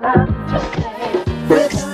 love just play.